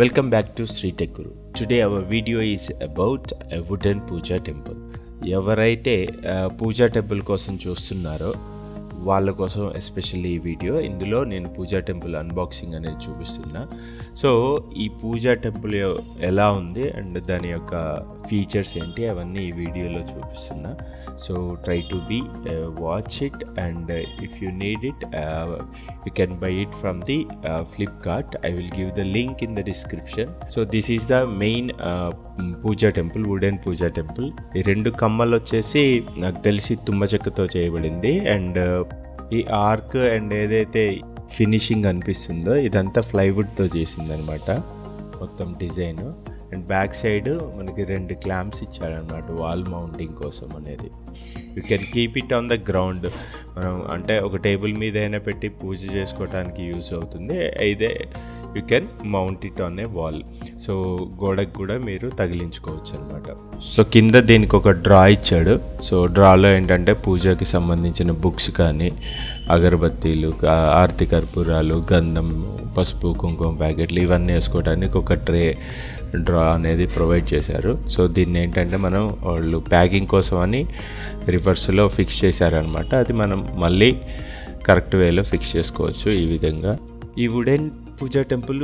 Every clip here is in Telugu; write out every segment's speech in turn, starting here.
Welcome back to Shri tech guru today our video is about a wooden puja temple ఎవరైతే పూజా టెంపుల్ కోసం చూస్తున్నారో వాళ్ళ కోసం ఎస్పెషల్లీ ఈ వీడియో ఇందులో నేను పూజా టెంపుల్ అన్బాక్సింగ్ అనేది చూపిస్తున్నా. సో ఈ పూజా టెంపుల్ ఎలా ఉంది అండ్ దాని యొక్క ఫీచర్స్ ఏంటి అవన్నీ ఈ వీడియోలో చూపిస్తున్నా. So try to be watch it and if you need it you can buy it from the Flipkart I will give the link in the description so this is the main puja temple wooden puja temple. ఈ రెండు కమ్మలు వచ్చేసి నాకు తెలిసి తుమ్మ చెక్కతో చేయబడింది అండ్ ఈ ఆర్క్ అండ్ ఏదైతే ఫినిషింగ్ అనిపిస్తుందో ఇదంతా ప్లైవుడ్తో చేసిందనమాట మొత్తం డిజైన్. అండ్ బ్యాక్ సైడ్ మనకి రెండు క్లాంప్స్ ఇచ్చారనమాట వాల్ మౌంటింగ్ కోసం అనేది. You can keep it on the ground. మనం అంటే ఒక టేబుల్ మీద అయినా పెట్టి పూజ చేసుకోవడానికి యూస్ అవుతుంది. అయితే you can mount it on a wall. So గోడకు కూడా మీరు తగిలించుకోవచ్చు అనమాట సో కింద దీనికి ఒక డ్రా ఇచ్చాడు. సో డ్రాలో ఏంటంటే పూజకి సంబంధించిన బుక్స్ కానీ అగరబత్తీలు ఆర్తి కర్పూరాలు గంధం పసుపు కుంకుమ ప్యాకెట్లు ఇవన్నీ వేసుకోవడానికి ఒక ట్రే డ్రా అనేది ప్రొవైడ్ చేశారు. సో దీన్ని ఏంటంటే మనం వాళ్ళు ప్యాకింగ్ కోసం అని రివర్స్లో ఫిక్స్ చేశారనమాట అది మనం మళ్ళీ కరెక్ట్ వేలో ఫిక్స్ చేసుకోవచ్చు ఈ విధంగా. ఈ వుడెన్ పూజా టెంపుల్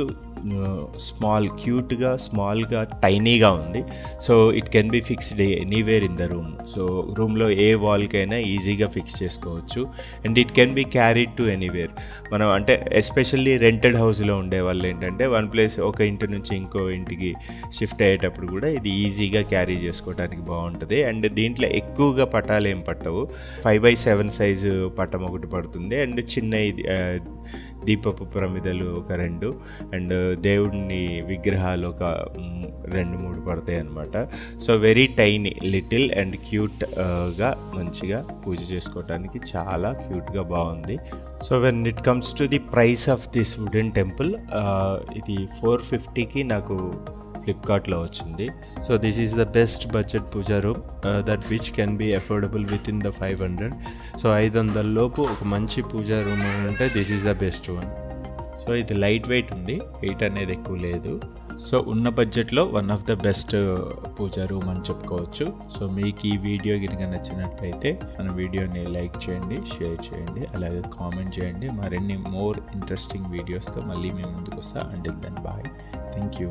స్మాల్ క్యూట్గా స్మాల్గా టైనీగా ఉంది. So it can be fixed anywhere in the room so రూమ్లో ఏ వాల్కైనా ఈజీగా ఫిక్స్ చేసుకోవచ్చు. And it can be carried to anywhere మనం అంటే ఎస్పెషల్లీ రెంటెడ్ హౌస్లో ఉండే వాళ్ళు ఏంటంటే వన్ ప్లేస్ ఒక ఇంటి నుంచి ఇంకో ఇంటికి షిఫ్ట్ అయ్యేటప్పుడు కూడా ఇది ఈజీగా క్యారీ చేసుకోవడానికి బాగుంటుంది. అండ్ దీంట్లో ఎక్కువగా పటాలు ఏం పట్టవు. ఫైవ్ బై సెవెన్ సైజు పటం ఒకటి పడుతుంది. అండ్ చిన్న ఇది దీపపు ప్రమిదలు ఒక రెండు. అండ్ దేవుడిని విగ్రహాలు ఒక రెండు మూడు పడతాయి అనమాట so very tiny little and క్యూట్గా మంచిగా పూజ చేసుకోవడానికి చాలా క్యూట్గా బాగుంది. So when it comes to the price of this wooden temple ఇది ఫోర్ ఫిఫ్టీకి నాకు ఫ్లిప్కార్ట్లో వచ్చింది. So this is the best budget puja room that which can be affordable within the five hundred so ఐదు వందల లోపు ఒక మంచి పూజా రూమ్ అంటే this is the best one so ఇది లైట్ వెయిట్ ఉంది వెయిట్ అనేది ఎక్కువ లేదు. సో ఉన్న బడ్జెట్లో one of the best Pooja room అని చెప్పుకోవచ్చు. సో మీకు ఈ వీడియో కనుక నచ్చినట్లయితే మన వీడియోని లైక్ చేయండి షేర్ చేయండి అలాగే కామెంట్ చేయండి. మరిన్ని మోర్ ఇంట్రెస్టింగ్ వీడియోస్తో మళ్ళీ మేము ముందుకు వస్తా and then bye thank you